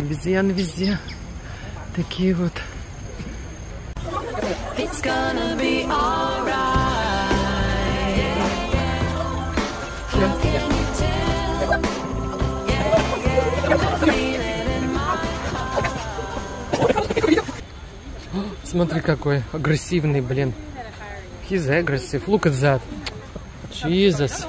обезьян везде. Такие вот. Смотри, какой агрессивный, блин. He's aggressive. Look at that. Jesus.